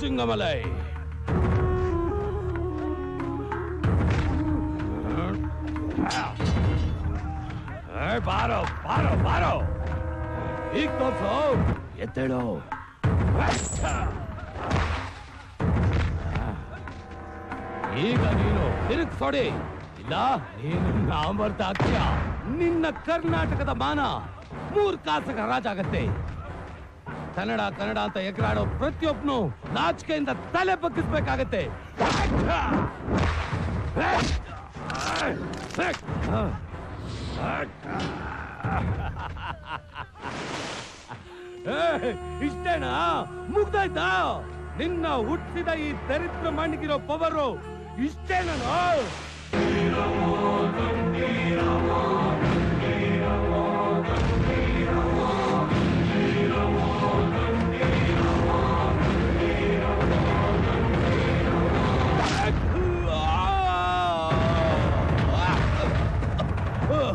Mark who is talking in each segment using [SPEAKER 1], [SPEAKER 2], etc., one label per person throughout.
[SPEAKER 1] Singamalay. Baro, Baro, Baro. ಬಾರೋ ಈಗ ತೋರ್ಸು ಎದ್ದೇಳು ಈಗ ನೀನು ತಿರುಗ್ಸೊಡಿ ಇಲ್ಲ ನೀನು ನಾಮರ್ಥ ಆಗ್ತೀಯ ನಿನ್ನ ಕರ್ನಾಟಕದ ಮಾನ ಮೂರ್ ಕಾಸಗ ರಾಜಾಗತ್ತೆ ಕನ್ನಡ ಕನ್ನಡ ಅಂತ ಎಕರಾಡೋ ಪ್ರತಿಯೊಬ್ಬನು ನಾಚಿಕೆಯಿಂದ ತಲೆ ಬಗ್ಗಿಸ್ಬೇಕಾಗತ್ತೆ ಇಷ್ಟೇನಾ? ಮುಗ್ದಾಯ್ತಾ? ನಿನ್ನ ಹುಟ್ಟಿದ ಈ ದರಿದ್ರ ಮಣ್ಣಿಗಿರೋ ಪವರು ಇಷ್ಟೇನೋ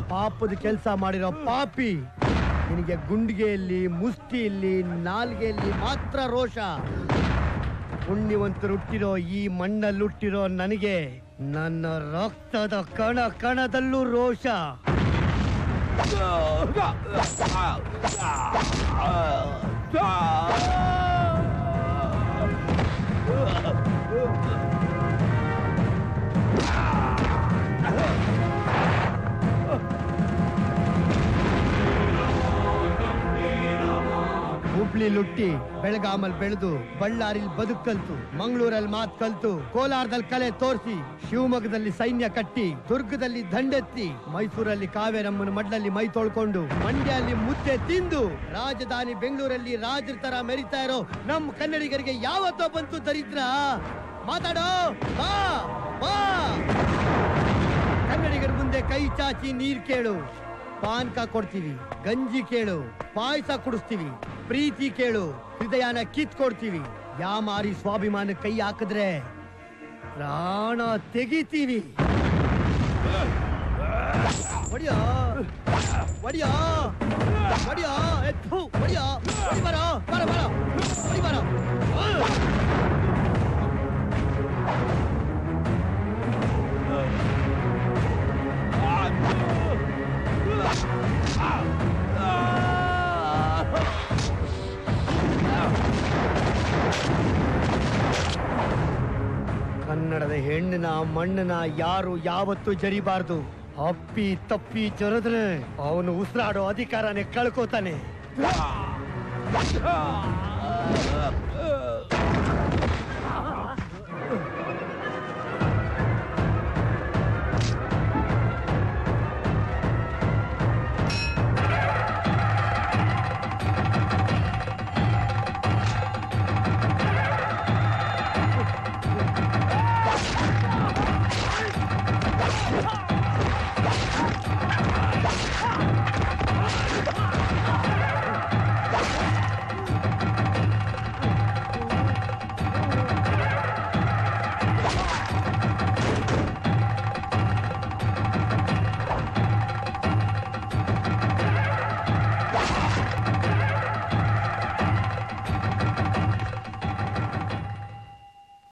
[SPEAKER 2] ಪಾಪದ ಕೆಲಸ ಮಾಡಿರೋ ಪಾಪಿ. ನಿನಗೆ ಗುಂಡಿಗೆಯಲ್ಲಿ ಮುಷ್ಟಿಯಲ್ಲಿ ನಾಲ್ಗೆಯಲ್ಲಿ ಮಾತ್ರ ರೋಷ ಪುಣ್ಯವಂತರು ಹುಟ್ಟಿರೋ ಈ ಮಣ್ಣಲ್ಲಿ ಹುಟ್ಟಿರೋ ನನಗೆ ನನ್ನ ರಕ್ತದ ಕಣ ಕಣದಲ್ಲೂ ರೋಷ ಹುಬ್ಳಿ ಲುಟ್ಟಿ ಬೆಳಗಾಮಲ್ ಬೆಳೆದು ಬಳ್ಳಾರಿಲ್ ಬದುಕ್ ಕಲ್ತು ಮಂಗಳೂರಲ್ಲಿ ಮಾತ್ ಕಲ್ತು ಕೋಲಾರದಲ್ಲಿ ಕಲೆ ತೋರಿಸಿ, ಶಿವಮೊಗ್ಗದಲ್ಲಿ ಸೈನ್ಯ ಕಟ್ಟಿ, ದುರ್ಗದಲ್ಲಿ ದಂಡೆತ್ತಿ, ಮೈಸೂರಲ್ಲಿ ಕಾವೇರಮ್ಮನ ಮಡ್ಲಲ್ಲಿ ಮೈ ತೊಳ್ಕೊಂಡು ಮಂಡ್ಯಲ್ಲಿ ಮುದ್ದೆ ತಿಂದು, ರಾಜಧಾನಿ ಬೆಂಗಳೂರಲ್ಲಿ ರಾಜರ ತರ ಮೆರಿತಾ ಇರೋ ನಮ್ ಕನ್ನಡಿಗರಿಗೆ ಯಾವತ್ತೋ ಬಂತು ದರಿದ್ರ? ಮಾತಾಡೋ? ಬಾ ಬಾ. ಕನ್ನಡಿಗರ ಮುಂದೆ ಕೈ ಚಾಚಿ ನೀರ್ ಕೇಳು, ಪಾನ್ಕ ಕೊಡ್ತೀವಿ, ಗಂಜಿ ಕೇಳು, ಪಾಯಸ ಕುಡಿಸ್ತೀವಿ. ಪ್ರೀತಿ ಕೇಳು. ಹೃದಯನ ಕಿತ್ ಕೊಡ್ತೀವಿ. ಯಾಮಾರಿ ಸ್ವಾಭಿಮಾನ ಕೈ ಹಾಕಿದ್ರೆ ಪ್ರಾಣ ತೆಗಿತೀವಿ. ಬಡಿಯಾ ಬಡಿಯಾ ಬಡಿಯಾ ಎತ್ತು ಒಡಿಯೋ ಬರ ಬರ ಬರ ಬರೋ ಕನ್ನಡದ ಹೆಣ್ಣಿನ ಮಣ್ಣನ ಯಾರು ಯಾವತ್ತೂ ಜರಿಬಾರ್ದು. ಅಪ್ಪಿ ತಪ್ಪಿ ಜರದ್ರೆ ಅವನು ಉಸಿರಾಡೋ ಅಧಿಕಾರನೇ ಕಳ್ಕೋತಾನೆ.